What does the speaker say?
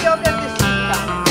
que eu me antecipo.